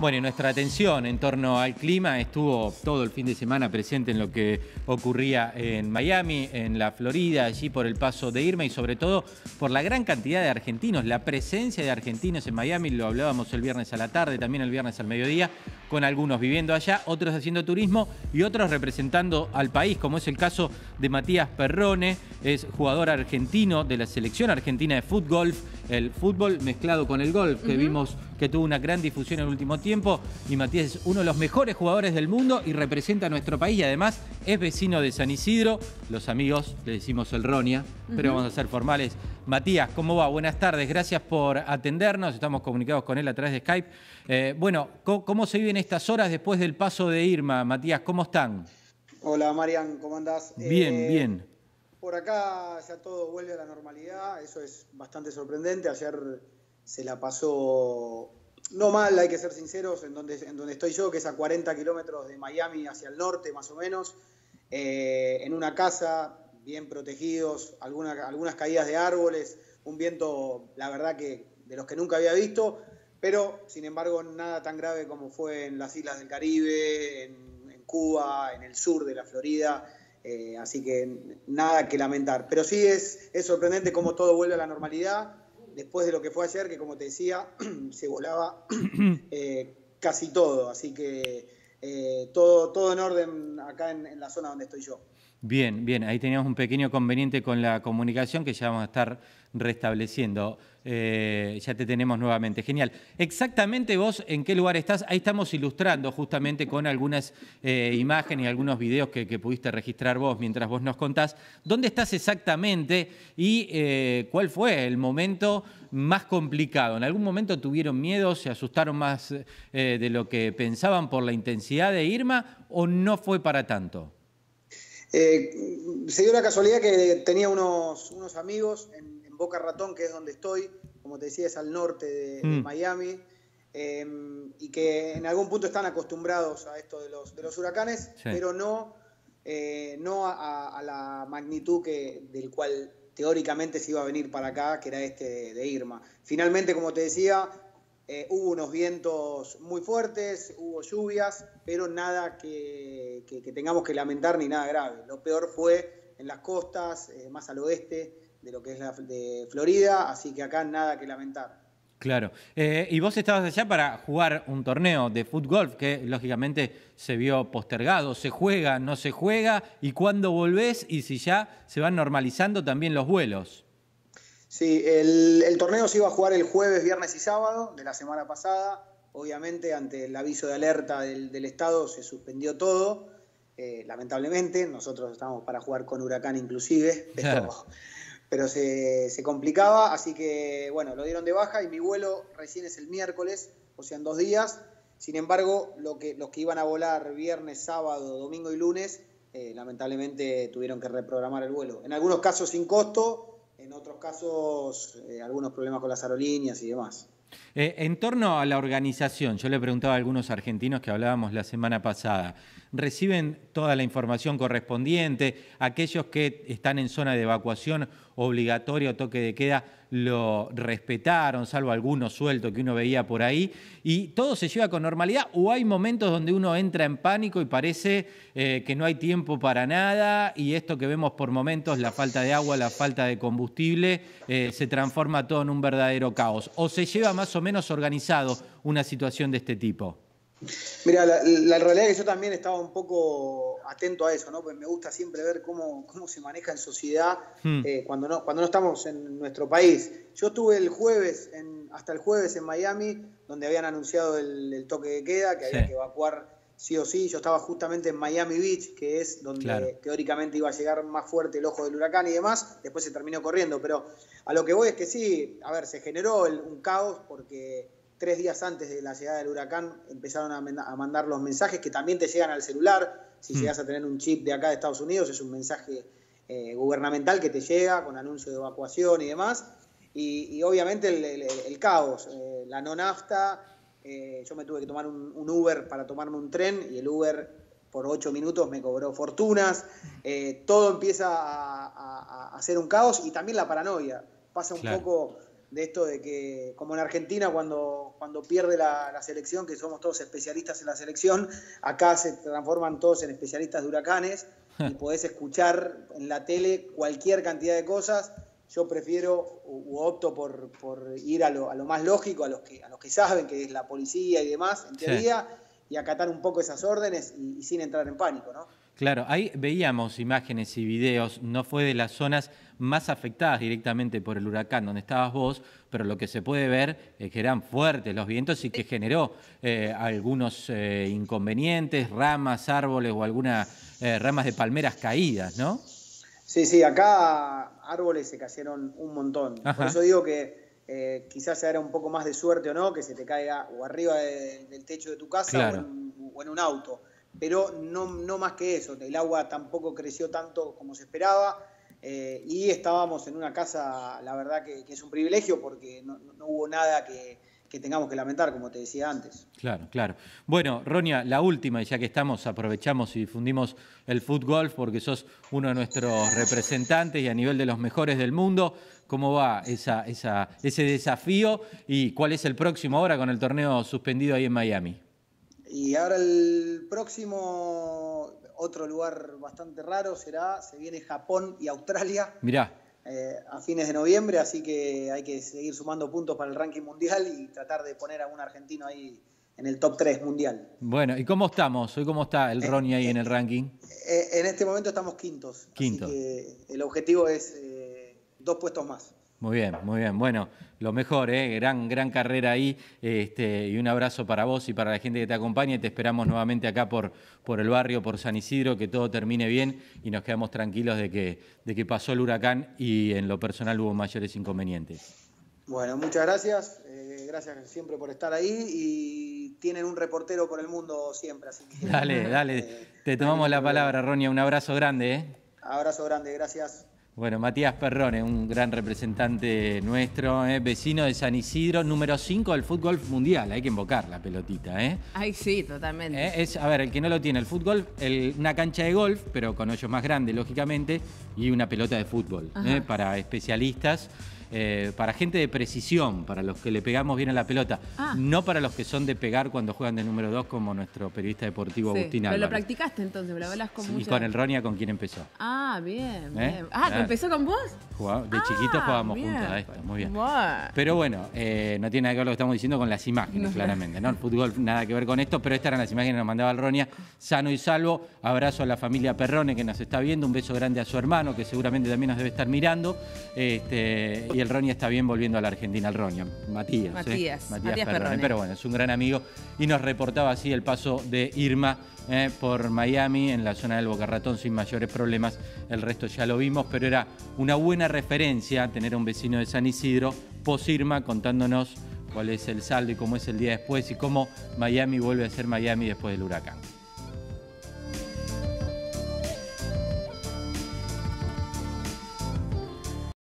Bueno, y nuestra atención en torno al clima estuvo todo el fin de semana presente en lo que ocurría en Miami, en la Florida, allí por el paso de Irma y sobre todo por la gran cantidad de argentinos, la presencia de argentinos en Miami, lo hablábamos el viernes a la tarde, también el viernes al mediodía, con algunos viviendo allá, otros haciendo turismo y otros representando al país, como es el caso de Matías Perrone, es jugador argentino de la selección argentina de fútbol, el fútbol mezclado con el golf, que vimos que tuvo una gran difusión en el último tiempo. Y Matías es uno de los mejores jugadores del mundo y representa a nuestro país y además es vecino de San Isidro. Los amigos le decimos el Ronia, pero vamos a ser formales. Matías, ¿cómo va? Buenas tardes, gracias por atendernos. Estamos comunicados con él a través de Skype. Eh, bueno, ¿cómo, se viven estas horas después del paso de Irma? Matías, ¿cómo están? Hola Marian, ¿cómo andás? Bien, eh, bien. Por acá ya todo vuelve a la normalidad, eso es bastante sorprendente. Ayer se la pasó no mal, hay que ser sinceros, en donde, en donde estoy yo, que es a 40 kilómetros de Miami hacia el norte más o menos, eh, en una casa, bien protegidos, algunas caídas de árboles, un viento, la verdad que de los que nunca había visto, pero sin embargo nada tan grave como fue en las islas del Caribe, en, Cuba, en el sur de la Florida. Eh, así que nada que lamentar. Pero sí es, es sorprendente cómo todo vuelve a la normalidad después de lo que fue ayer, que como te decía, se volaba eh, casi todo. Así que eh, todo, todo en orden acá en, la zona donde estoy yo. Bien, bien, ahí teníamos un pequeño conveniente con la comunicación que ya vamos a estar restableciendo. Eh, ya te tenemos nuevamente. Genial. Exactamente vos en qué lugar estás. Ahí estamos ilustrando justamente con algunas eh, imágenes y algunos videos que, pudiste registrar vos mientras vos nos contás. ¿Dónde estás exactamente y cuál fue el momento más complicado? ¿En algún momento tuvieron miedo, se asustaron más de lo que pensaban por la intensidad de Irma o no fue para tanto? se dio la casualidad que tenía unos, unos amigos en Boca Ratón, que es donde estoy, como te decía, es al norte de, mm. Miami, em, y que en algún punto están acostumbrados a esto de los, de los huracanes, pero no, eh, no a, la magnitud que, del cual teóricamente se iba a venir para acá, que era este de, Irma. Finalmente, como te decía, eh, hubo unos vientos muy fuertes, hubo lluvias, pero nada que, tengamos que lamentar ni nada grave. Lo peor fue en las costas, eh, más al oeste, de lo que es la de Florida, así que acá nada que lamentar. Claro. Eh, y vos estabas allá para jugar un torneo de fútbol que lógicamente se vio postergado. ¿Se juega, no se juega? ¿Y cuándo volvés? Y si ya se van normalizando también los vuelos. Sí, el, torneo se iba a jugar el jueves, viernes y sábado de la semana pasada. Obviamente, ante el aviso de alerta del, Estado, se suspendió todo. Eh, lamentablemente, nosotros estábamos para jugar con Huracán inclusive, pero pero se, complicaba, así que bueno, lo dieron de baja y mi vuelo recién es el miércoles, o sea, en dos días. Sin embargo, lo que, los que iban a volar viernes, sábado, domingo y lunes, eh, lamentablemente tuvieron que reprogramar el vuelo. En algunos casos sin costo, en otros casos eh, algunos problemas con las aerolíneas y demás. Eh, en torno a la organización, yo le preguntaba a algunos argentinos que hablábamos la semana pasada, ¿reciben toda la información correspondiente? Aquellos que están en zona de evacuación obligatoria o toque de queda lo respetaron, salvo algunos sueltos que uno veía por ahí, y todo se lleva con normalidad, o hay momentos donde uno entra en pánico y parece eh, que no hay tiempo para nada, y esto que vemos por momentos, la falta de agua, la falta de combustible, eh, se transforma todo en un verdadero caos, o se lleva más o menos organizado una situación de este tipo. Mira, la, realidad es que yo también estaba un poco atento a eso, ¿no? Pues me gusta siempre ver cómo, cómo se maneja en sociedad hmm. eh, cuando, no, cuando no estamos en nuestro país. Yo estuve el jueves, en, hasta el jueves en Miami, donde habían anunciado el, toque de queda, que había que evacuar sí o sí. Yo estaba justamente en Miami Beach, que es donde teóricamente iba a llegar más fuerte el ojo del huracán y demás. Después se terminó corriendo, pero a lo que voy es que sí, a ver, se generó un caos porque tres días antes de la llegada del huracán empezaron a, mandar los mensajes que también te llegan al celular. Si mm. llegas a tener un chip de acá de Estados Unidos, es un mensaje eh, gubernamental que te llega con anuncio de evacuación y demás. Y, obviamente el, caos, eh, la no nafta. Eh, yo me tuve que tomar un, Uber para tomarme un tren y el Uber por ocho minutos me cobró fortunas. todo empieza a, a, a, ser un caos y también la paranoia. Pasa un poco de esto de que, como en Argentina, cuando, cuando pierde la, selección, que somos todos especialistas en la selección, acá se transforman todos en especialistas de huracanes y podés escuchar en la tele cualquier cantidad de cosas. Yo prefiero u, opto por, ir a lo, más lógico, a los, que, a los que saben, que es la policía y demás, en teoría, y acatar un poco esas órdenes y, y sin entrar en pánico, ¿no? Claro, ahí veíamos imágenes y videos, no fue de las zonas más afectadas directamente por el huracán donde estabas vos, pero lo que se puede ver es que eran fuertes los vientos y que generó eh, algunos eh, inconvenientes, ramas, árboles o algunas eh, ramas de palmeras caídas, ¿no? Sí, sí, acá árboles se cayeron un montón. Por eso digo que quizás era un poco más de suerte o no, que se te caiga o arriba del techo de tu casa o en un auto pero no, no más que eso. El agua tampoco creció tanto como se esperaba. Eh, y estábamos en una casa, la verdad que, es un privilegio porque no, hubo nada que, tengamos que lamentar, como te decía antes. Claro, claro. Bueno, Ronia, la última, y ya que estamos, aprovechamos y difundimos el fútbol porque sos uno de nuestros representantes y a nivel de los mejores del mundo. ¿Cómo va esa, esa, ese desafío y cuál es el próximo ahora con el torneo suspendido ahí en Miami? Y ahora el próximo, otro lugar bastante raro será, se viene Japón y Australia. Mirá. Eh, a fines de noviembre, así que hay que seguir sumando puntos para el ranking mundial y tratar de poner a un argentino ahí en el top 3 mundial. Bueno, ¿y cómo estamos? ¿Hoy cómo está el eh, Ronnie ahí en el ranking? Eh, en este momento estamos quintos. Quintos. el objetivo es dos puestos más. Muy bien, muy bien. Bueno, lo mejor, ¿eh? gran, gran carrera ahí. Este, y un abrazo para vos y para la gente que te acompaña. Y te esperamos nuevamente acá por, por el barrio, por San Isidro, que todo termine bien y nos quedamos tranquilos de que, de que pasó el huracán y en lo personal hubo mayores inconvenientes. Bueno, muchas gracias. Eh, gracias siempre por estar ahí y tienen un reportero por el mundo siempre. Así dale, dale. Eh, te tomamos la palabra, Ronia. Un abrazo grande. ¿eh? Abrazo grande, gracias. Bueno, Matías Perrone, un gran representante nuestro, ¿eh? vecino de San Isidro, número 5 del fútbol mundial. Hay que invocar la pelotita, ¿eh? Ay, sí, totalmente. ¿Eh? Es, a ver, el que no lo tiene, el fútbol, una cancha de golf, pero con hoyos más grandes, lógicamente, y una pelota de fútbol, ¿eh? para especialistas. Eh, para gente de precisión, para los que le pegamos bien a la pelota, ah. no para los que son de pegar cuando juegan de número 2 como nuestro periodista deportivo Agustín Álvarez. Pero lo practicaste entonces, lo hablas con Y con el Ronia con quien empezó. Ah, bien, ¿Eh? bien. Ah, ¿empezó con vos? de chiquitos ah, jugábamos juntos a esto, muy bien. Pero bueno, eh, no tiene nada que ver lo que estamos diciendo con las imágenes, claramente, ¿no? El fútbol nada que ver con esto, pero estas eran las imágenes que nos mandaba el Ronia, sano y salvo. Abrazo a la familia Perrone que nos está viendo, un beso grande a su hermano, que seguramente también nos debe estar mirando. Este, el Ronia está bien volviendo a la Argentina, el Ronia. Matías. Matías. Matías, Pero bueno, es un gran amigo y nos reportaba así el paso de Irma eh, por Miami, en la zona del Boca Ratón, sin mayores problemas. El resto ya lo vimos, pero era una buena referencia tener a un vecino de San Isidro, pos Irma, contándonos cuál es el saldo y cómo es el día después y cómo Miami vuelve a ser Miami después del huracán.